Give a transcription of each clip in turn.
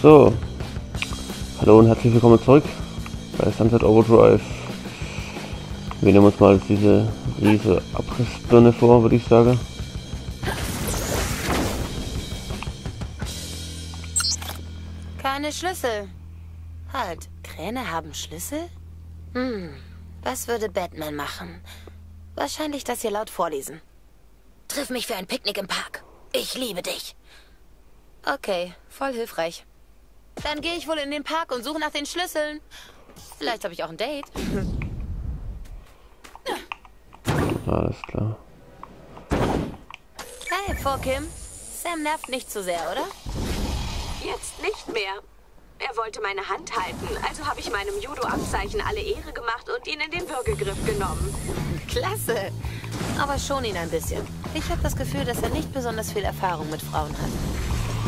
So. Hallo und herzlich willkommen zurück bei Sunset Overdrive. Wir nehmen uns mal diese riesige Abrissbirne vor, würde ich sagen. Keine Schlüssel. Halt, Kräne haben Schlüssel? Hm, was würde Batman machen? Wahrscheinlich das hier laut vorlesen. Triff mich für ein Picknick im Park. Ich liebe dich. Okay, voll hilfreich. Dann gehe ich wohl in den Park und suche nach den Schlüsseln. Vielleicht habe ich auch ein Date. Alles klar. Hey, vor Kim. Sam nervt nicht zu sehr, oder? Jetzt nicht mehr. Er wollte meine Hand halten, also habe ich meinem Judo-Abzeichen alle Ehre gemacht und ihn in den Würgegriff genommen. Klasse. Aber schon ihn ein bisschen. Ich habe das Gefühl, dass er nicht besonders viel Erfahrung mit Frauen hat.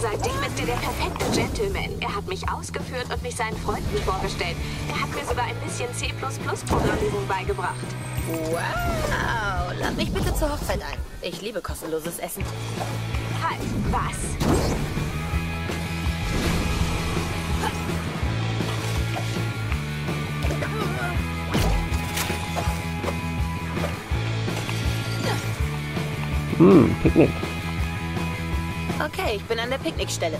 Seitdem ist er der perfekte Gentleman. Er hat mich ausgeführt und mich seinen Freunden vorgestellt. Er hat mir sogar ein bisschen C++-Programmierung beigebracht. Wow. Lad mich bitte zur Hochzeit ein. Ich liebe kostenloses Essen. Halt, was? Hm, Picknick. Okay, ich bin an der Picknickstelle.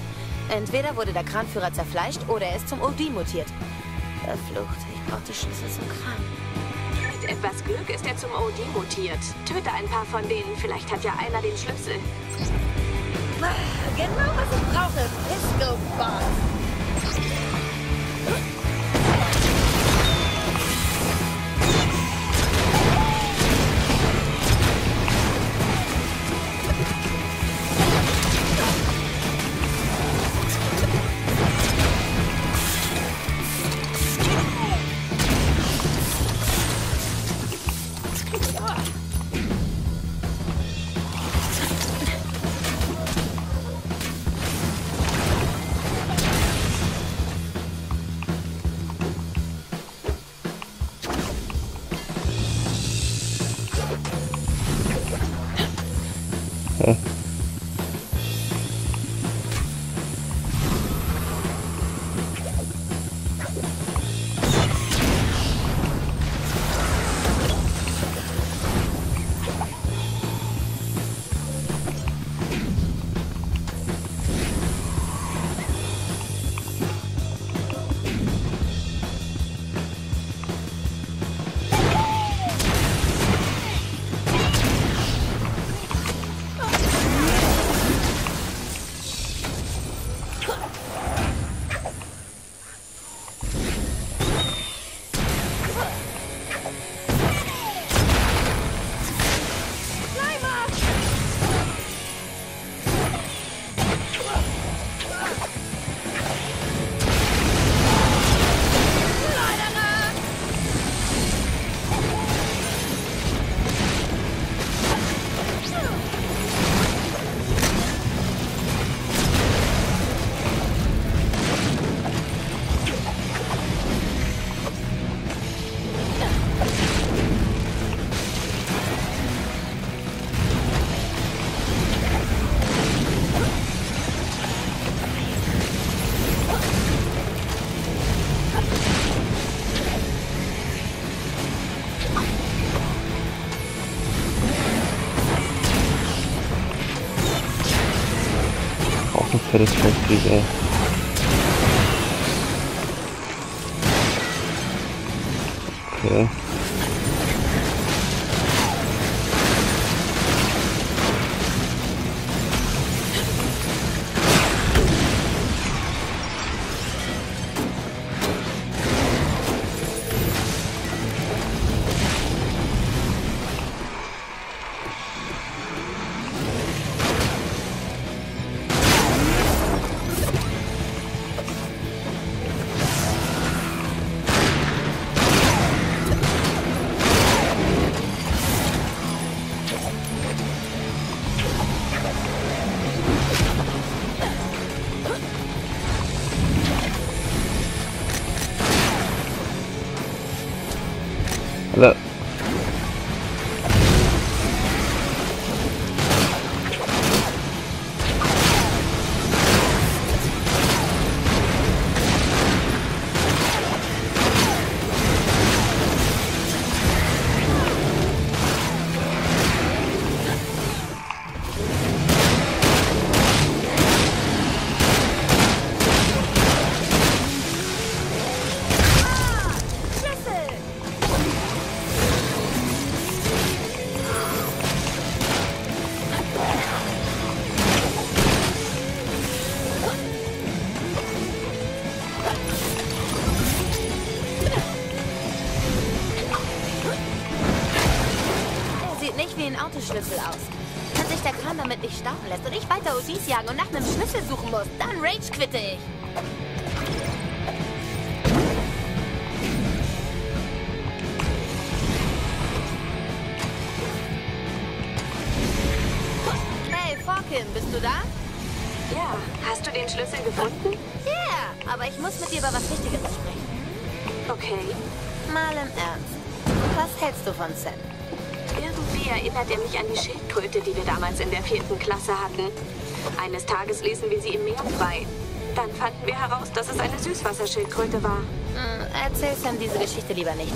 Entweder wurde der Kranführer zerfleischt oder er ist zum OD mutiert. Verflucht, ich brauche die Schlüssel zum Kran. Mit etwas Glück ist er zum OD mutiert. Töte ein paar von denen, vielleicht hat ja einer den Schlüssel. Genau, was ich brauche. Disco Auch ein fettes Festkrieg, ey. Okay. Autoschlüssel aus. Wenn sich der Kran damit nicht starten lässt und ich weiter Odis jagen und nach einem Schlüssel suchen muss, dann rage quitte ich. Hey, Forkin, bist du da? Ja, hast du den Schlüssel gefunden? Yeah, aber ich muss mit dir über was Wichtiges sprechen. Okay. Mal im Ernst. Was hältst du von Sam? Irgendwie erinnert er mich an die Schildkröte, die wir damals in der vierten Klasse hatten. Eines Tages ließen wir sie im Meer frei. Dann fanden wir heraus, dass es eine Süßwasserschildkröte war. Hm, erzähl Sam diese Geschichte lieber nicht.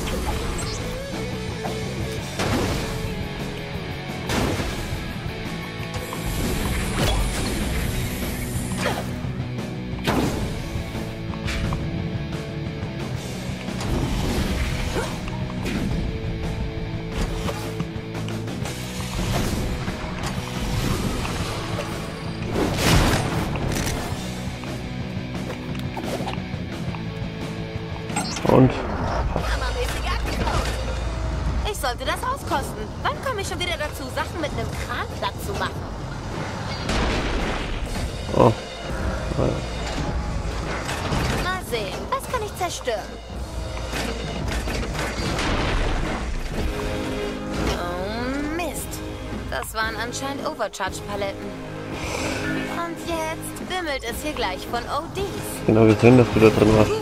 Sollte das auskosten. Wann komme ich schon wieder dazu, Sachen mit einem Kran platt zu machen? oh, Mal sehen, was kann ich zerstören? Oh, Mist. Das waren anscheinend Overcharge-Paletten. Und jetzt bimmelt es hier gleich von ODs. genau gesehen, dass du da drin warst.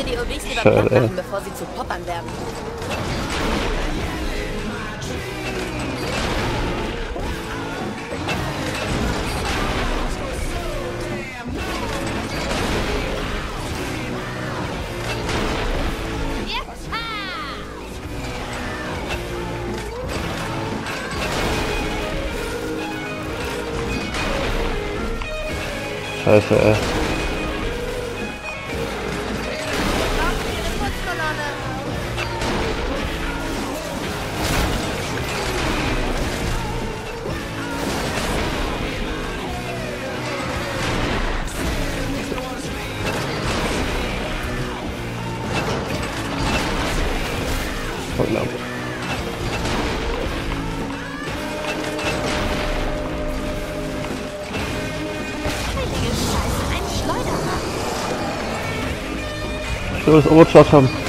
Sollte die ODs lieber platt machen, bevor sie zu Poppern werden. Scheiße, ey. Ich will das Overcharge haben.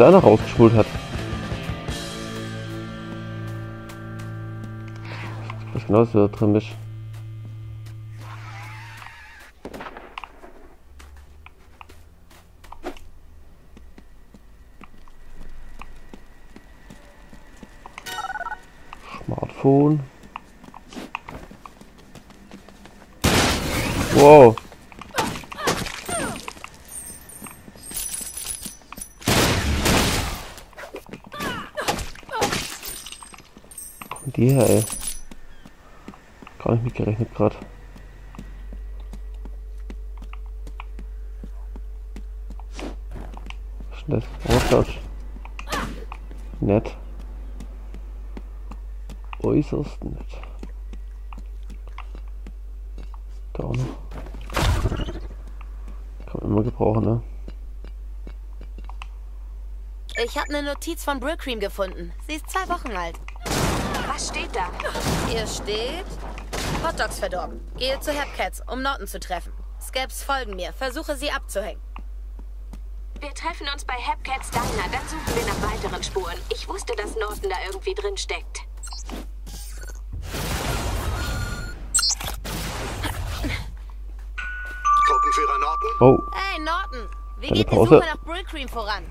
Was denn das da noch rausgespult hat? Was genau ist da drin bist? Smartphone. Wow. Kommt die her, ey. Gar nicht mitgerechnet gerade. Was ist denn das? Austausch. Nett. Äußerst nett. Da auch noch. Kann man immer gebrauchen, ne? Ich habe eine Notiz von Brillcream gefunden. Sie ist zwei Wochen alt. Was steht da? Hier steht... Hotdogs verdorben. Gehe zu Hepcats, um Norton zu treffen. Scabs folgen mir. Versuche sie abzuhängen. Wir treffen uns bei Hepcats Diner, dann suchen wir nach weiteren Spuren. Ich wusste, dass Norton da irgendwie drin steckt. Gruppenführer Norton? Oh, Hey, Norton! Wie Deine geht die Pause? Suche nach Brillcream voran?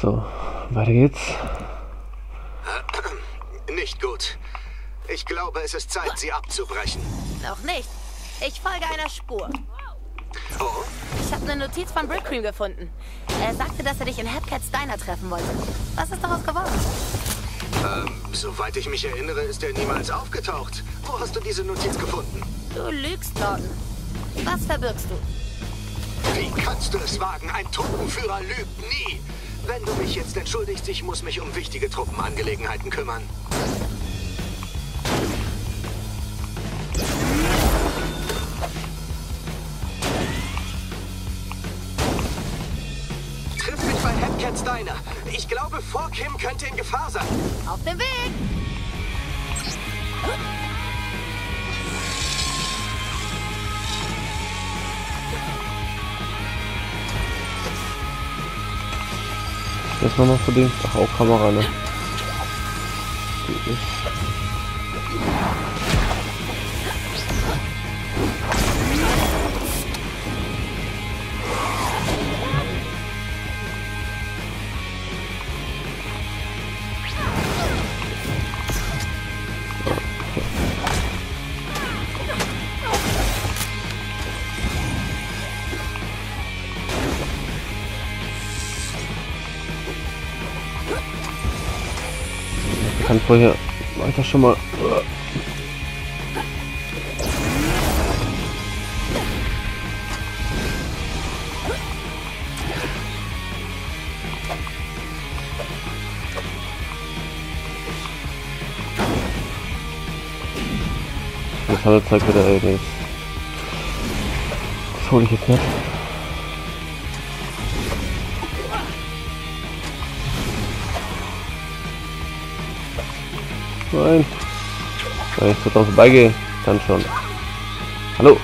So. Weiter geht's. Nicht gut. Ich glaube, es ist Zeit, sie abzubrechen. Noch nicht. Ich folge einer Spur. Oh, Ich habe eine Notiz von Brillcream gefunden. Er sagte, dass er dich in Hepcats Diner treffen wollte. Was ist daraus geworden? soweit ich mich erinnere, ist er niemals aufgetaucht. Wo hast du diese Notiz gefunden? Du lügst, Norton. Was verbirgst du? Wie kannst du es wagen? Ein Truppenführer lügt nie. Wenn du mich jetzt entschuldigst, ich muss mich um wichtige Truppenangelegenheiten kümmern. Triff mich bei Hepcats Diner. Ich glaube, vor Kim könnte in Gefahr sein. Auf dem Weg! Was war noch für die? Ach, auch Kamera, ne? Vorher weiter schon mal. Das Handelzeug wieder, ey, das, das hole ich jetzt nicht. Nein. Wenn ich so drauf vorbeigehe, dann schon. Hallo.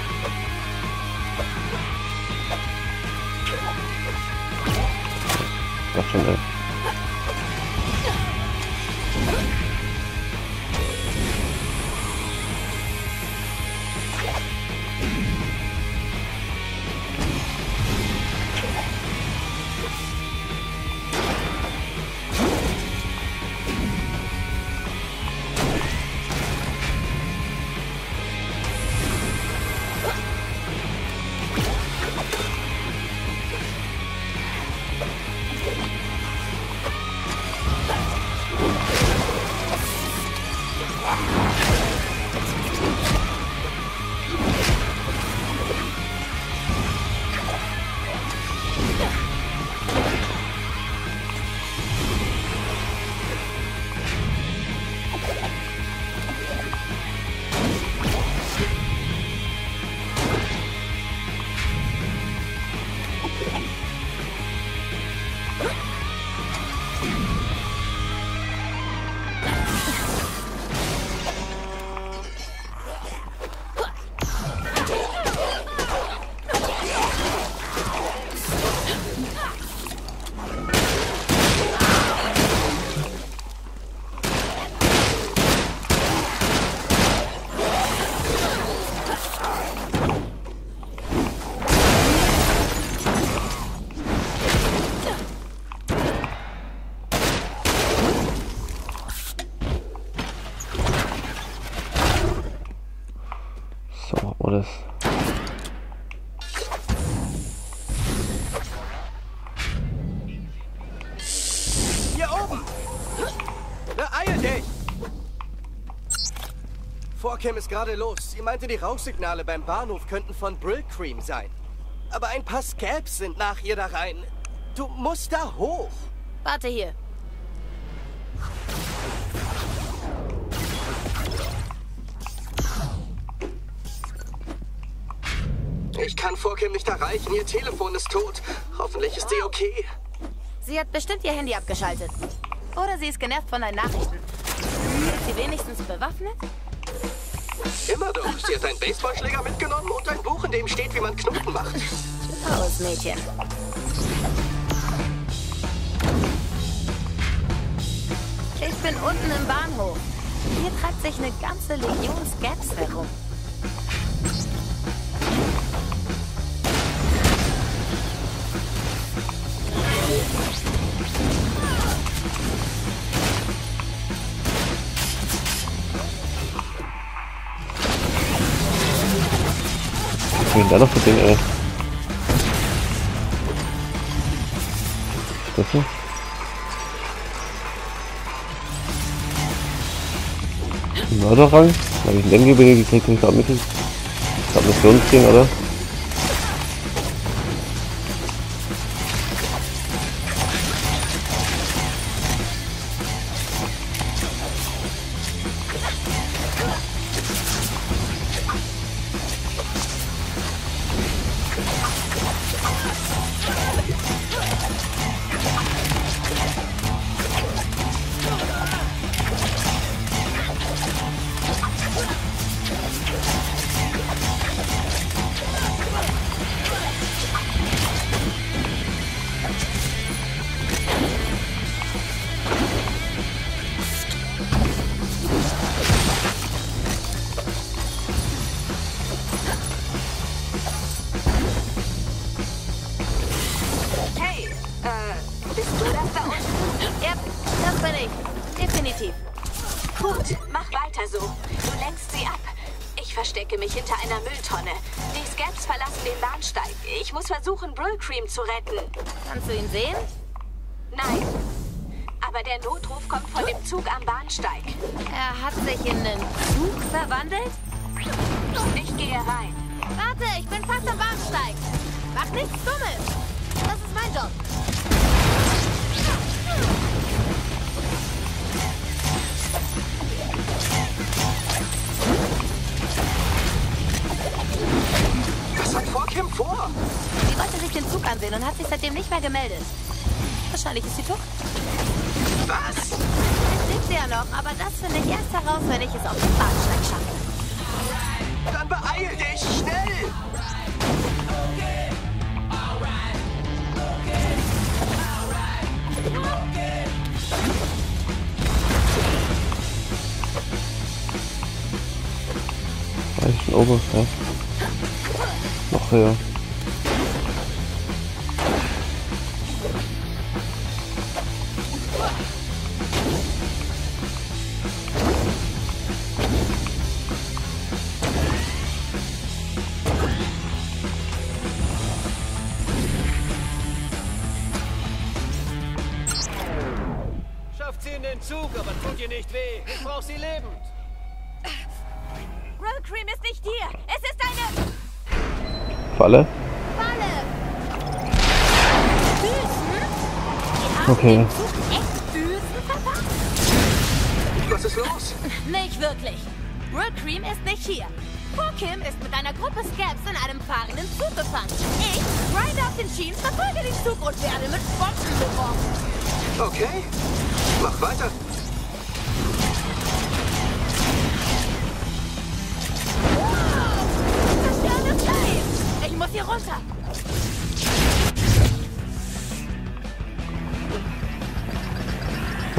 Kim ist gerade los. Sie meinte, die Rauchsignale beim Bahnhof könnten von Brill Cream sein. Aber ein paar Scabs sind nach ihr da rein. Du musst da hoch. Warte hier. Ich kann vor Kim nicht erreichen. Ihr Telefon ist tot. Hoffentlich ist sie okay. Sie hat bestimmt ihr Handy abgeschaltet. Oder sie ist genervt von deinen Nachrichten. Ist sie wenigstens bewaffnet? Immer doch. Sie hat einen Baseballschläger mitgenommen und ein Buch, in dem steht, wie man Knoten macht. Aus, Mädchen. Ich bin unten im Bahnhof. Hier treibt sich eine ganze Legion Scabs herum. Da noch für Dinge, ey? Das so? Mörderrang? Habe ich einen Dengue benötigt, kriegt nicht mit. Ich glaube, Missionsding, oder? Versuchen, Brüllcream zu retten. Kannst du ihn sehen? Nein. Aber der Notruf kommt von dem Zug am Bahnsteig. Er hat sich in einen Zug verwandelt? Ich gehe rein. Warte, ich bin fast am Bahnsteig. Mach nichts Dummes. Das ist mein Job. Was hat vor Kim vor? Sie wollte sich den Zug ansehen und hat sich seitdem nicht mehr gemeldet. Wahrscheinlich ist sie tot. Was? Jetzt lebt sie ja noch, aber das finde ich erst heraus, wenn ich es auf den Bahnsteig schaffe. Dann beeil dich, schnell! Da ist schon Okay. den Zug echt Düsen verpasst? Was ist los? Nicht wirklich. Brillcream ist nicht hier. Kim ist mit einer Gruppe Scabs in einem fahrenden Zug gefangen. Ich ride auf den Schienen, verfolge den Zug und werde mit Bomben beworfen. Okay. Mach weiter. Zerstörendes Fleisch. Ich muss hier runter.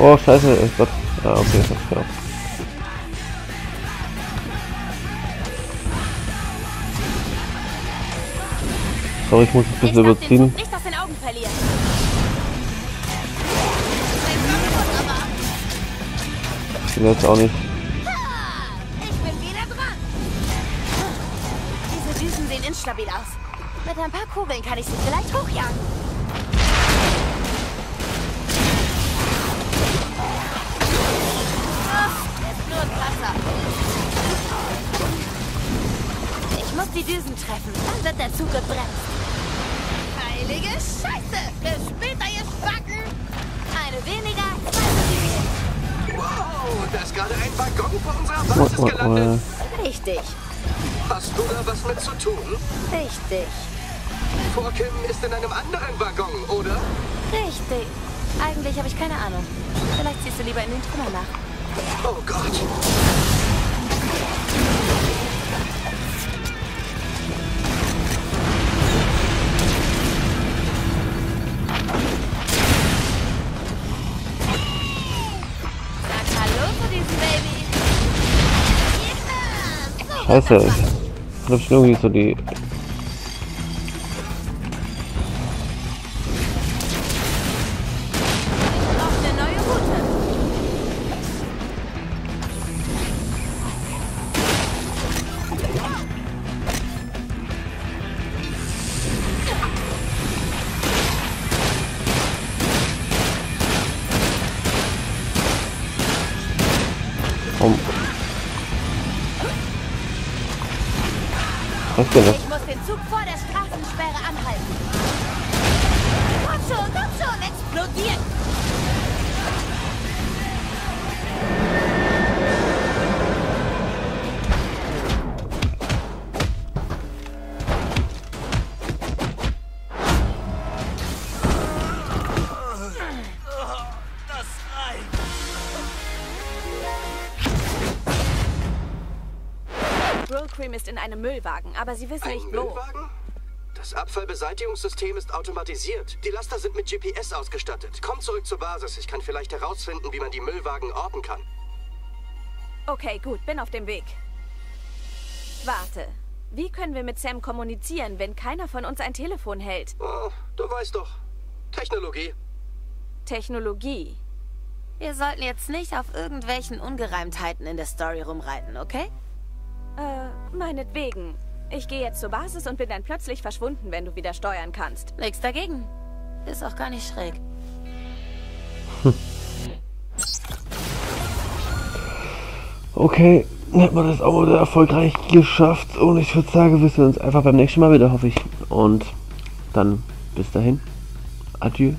Oh, scheiße, ich Gott. Ah, okay, das ist klar. Sorry, ich muss es ein bisschen überziehen. Zug nicht aus den Augen verlieren. Ich will jetzt auch nicht. Ich bin wieder dran. Diese Düsen sehen instabil aus. Mit ein paar Kugeln kann ich sie vielleicht hochjagen. Wasser. Ich muss die Düsen treffen. Dann wird der Zug gebremst. Heilige Scheiße! Bis später, ihr Spacken! Eine weniger, zwei. Wow, da ist gerade ein Waggon vor unserer Oh, Basis oh, gelandet. oh. Richtig, Hast du da was mit zu tun? richtig, Vorkim ist in einem anderen Waggon, oder? richtig. Eigentlich habe ich keine Ahnung. Vielleicht siehst du lieber in den Trümmern nach. Oh Gott. Sag Hallo zu diesem Baby. Ja, so Scheiße, wird das ich glaube schon irgendwie so die. Warum? Was denn das? Ich muss den Zug vor der Straßensperre anhalten. Komm schon, komm schon, explodiert! Einem Müllwagen, aber sie wissen Ein nicht wo. Müllwagen? Das Abfallbeseitigungssystem ist automatisiert. Die Laster sind mit GPS ausgestattet. Komm zurück zur Basis. Ich kann vielleicht herausfinden, wie man die Müllwagen orten kann. Okay, gut, bin auf dem Weg. Warte. Wie können wir mit Sam kommunizieren, wenn keiner von uns ein Telefon hält? Oh, du weißt doch. Technologie. Technologie. Wir sollten jetzt nicht auf irgendwelchen Ungereimtheiten in der Story rumreiten, okay? Äh, meinetwegen. Ich gehe jetzt zur Basis und bin dann plötzlich verschwunden, wenn du wieder steuern kannst. Nichts dagegen. Ist auch gar nicht schräg. Okay, dann hat man das auch wieder erfolgreich geschafft. Und ich würde sagen, wir sehen uns einfach beim nächsten Mal wieder, hoffe ich. Und dann bis dahin. Adieu.